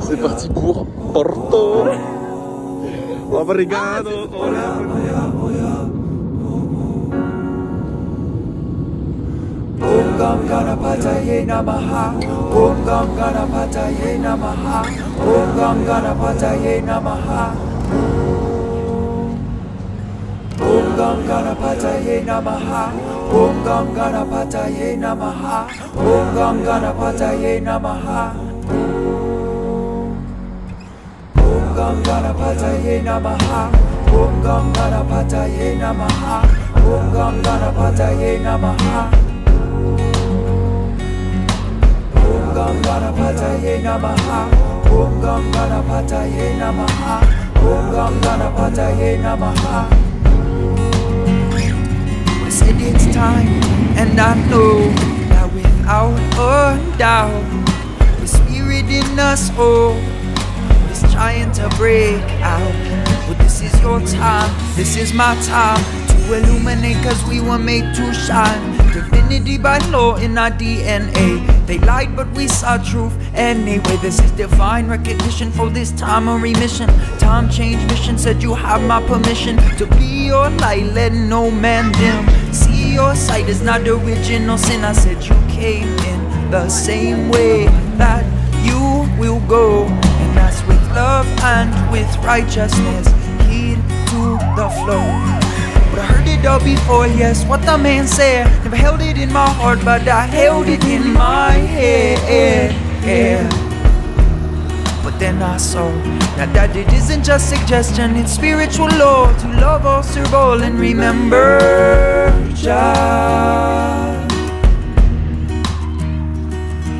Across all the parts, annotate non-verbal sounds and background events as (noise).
C'est parti pour Porto. Obrigado. Om Ganapataye Namaha. Om Ganapataye Namaha. Om Ganapataye Namaha. Om Ganapataye Namaha. Om Ganapataye Namaha. Om Ganapataye Namaha. Om Ganapataye Namaha. Om Ganapataye Namaha. Om Ganapataye Namaha. Om Ganapataye Namaha. Om Ganapataye Namaha. Om Ganapataye Namaha. Said it's time, and I know that without a doubt, the spirit in us all is trying to break out. But this is your time, this is my time to illuminate, cause we were made to shine. Divinity by law in our DNA. They lied, but we saw truth anyway. This is divine recognition for this time of remission. Time change mission said you have my permission to be your light, let no man dim. See your sight is not the original sin. I said you came in the same way that you will go, and that's with love and with righteousness. Heed to the flow. Before, yes, what the man said. Never held it in my heart, but I held it in my head. But then I saw now that it isn't just suggestion, it's spiritual law to love all, serve all, and remember Jah.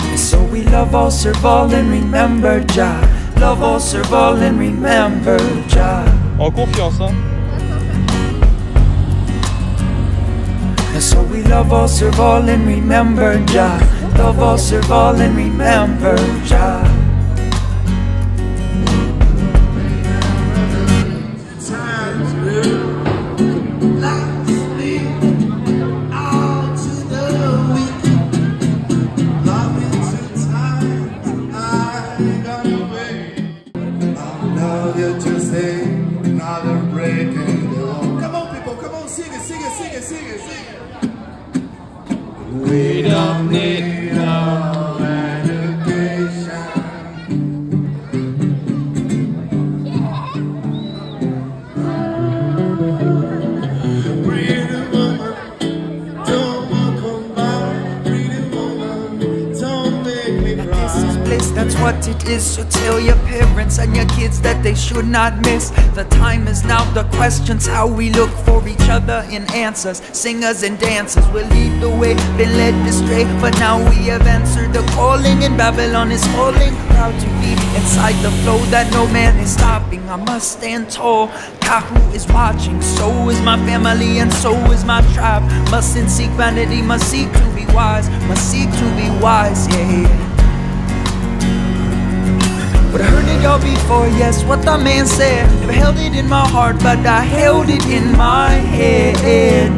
And so we love all, serve all, and remember Jah. Love all, serve all, and remember Jah. En confiance, hein. And so we love all, serve all, and remember Jah. Love all, serve all, and remember Jah. freedom need bliss, that's what it is. So tell your parents and your kids that they should not miss. The time is now, the questions how we look for each other in answers. Singers and dancers will lead the way, been led astray. But now we have answered the calling, and Babylon is falling. Proud to be inside the flow that no man is stopping. I must stand tall. Kahu is watching, so is my family, and so is my tribe. Mustn't seek vanity, must seek to be wise, must seek to be wise, yeah. But I heard it all before, yes, what the man said. Never held it in my heart, but I held it in my head.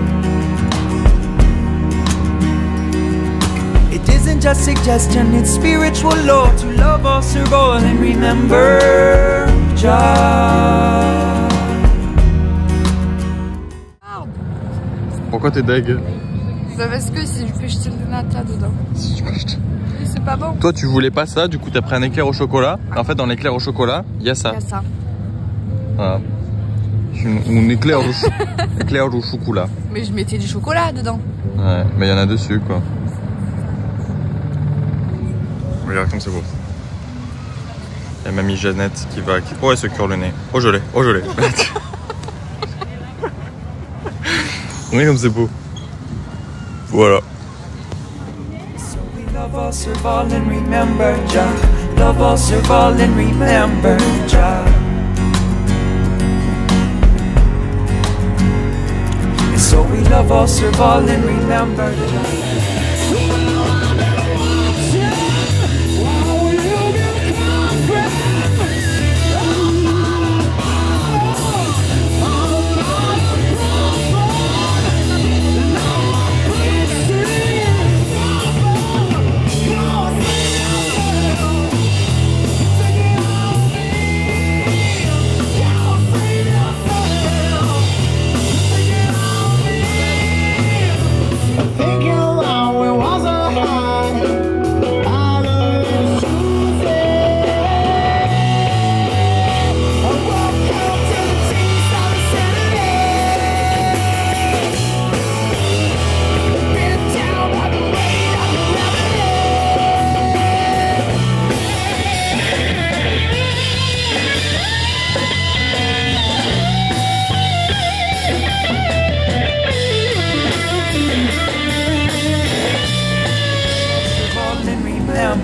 It isn't just suggestion, it's spiritual law to love all, serve all, and remember Jah. Pourquoi t'es deg Bah parce que si je fais jeter le nata dedans. Oui, c'est pas bon. Toi, tu voulais pas ça, du coup, t'as pris un éclair au chocolat. En fait, dans l'éclair au chocolat, il y a ça. Il y a ça. Voilà. Un éclair au, (laughs) éclair au chocolat. Mais je mettais du chocolat dedans. Ouais, mais il y en a dessus, quoi. Regarde comme c'est beau. Il y a mamie Jeannette qui va... Qui... Oh, elle se cure le nez. Oh, je l'ai. Oh, je l'ai. (laughs) Regarde comme c'est beau. So we love all, serve all, and remember Jah. Love all, serve all, and remember so we love all, and remember.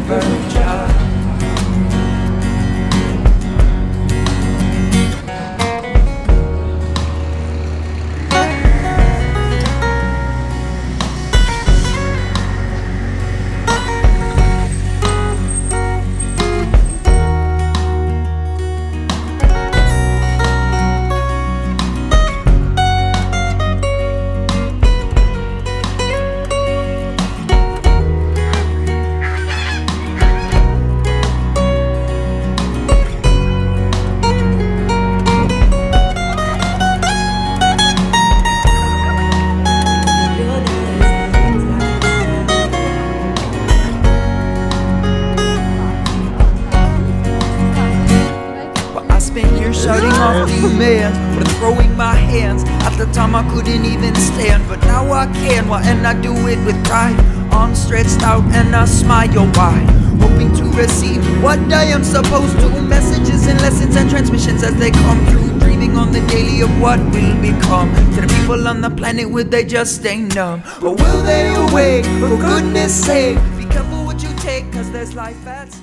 bird commands, but throwing my hands. At the time I couldn't even stand, but now I can. Why? And I do it with pride. Arms stretched out and I smile wide, hoping to receive what I am supposed to. Messages and lessons and transmissions as they come through. Dreaming on the daily of what will become. To the people on the planet, will they just stay numb? Or will they awake? For goodness sake, be careful what you take, cause there's life at stake.